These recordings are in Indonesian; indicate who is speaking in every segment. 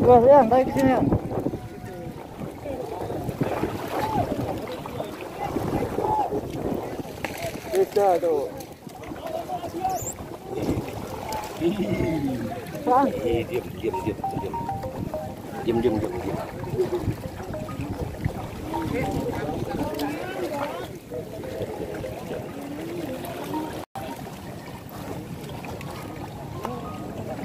Speaker 1: 와, 야, 나 이렇게 되면. 됐다, 너. 빵. 예,
Speaker 2: 예, 예, 예, 예. 예, 예, 예, 예.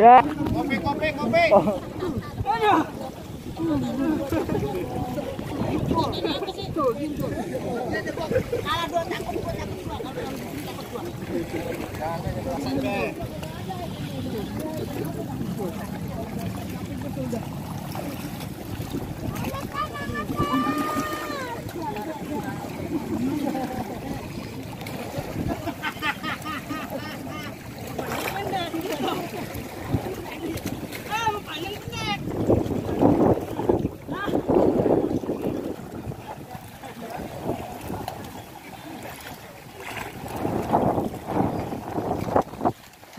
Speaker 1: ya. Kopi, kopi, kopi. Oh. Aduh. Kalau dua takut, dua takut dua. Kalau takut dua. Sampai.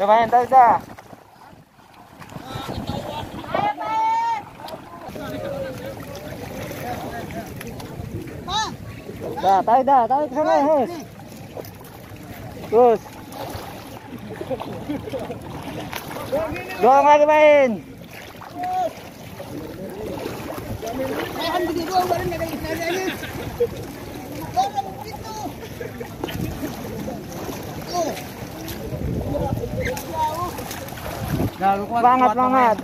Speaker 1: Coba yang tahu dah. Dah, tahu dah, tahu ke sana, Hes. Terus. Dua lagi main.
Speaker 3: Saya ambil dua, baru nak kena Banget
Speaker 1: banget.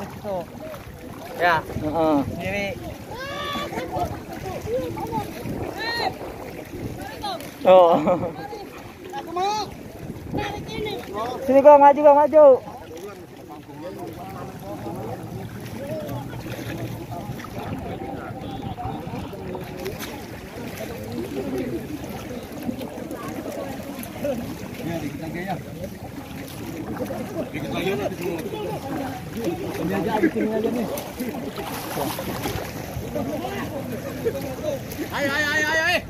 Speaker 1: Ya. Heeh. Oh. Sini gua maju, gua maju. Ya, kita
Speaker 3: gaya. Dikit aja, di sini aja nih. Ayo, ayo, ayo, ayo. Eh.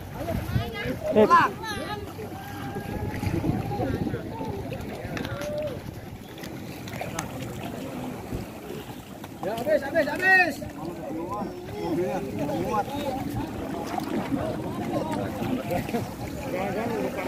Speaker 1: Ya habis, habis, habis.
Speaker 3: Mobilnya muat. Jangan lupa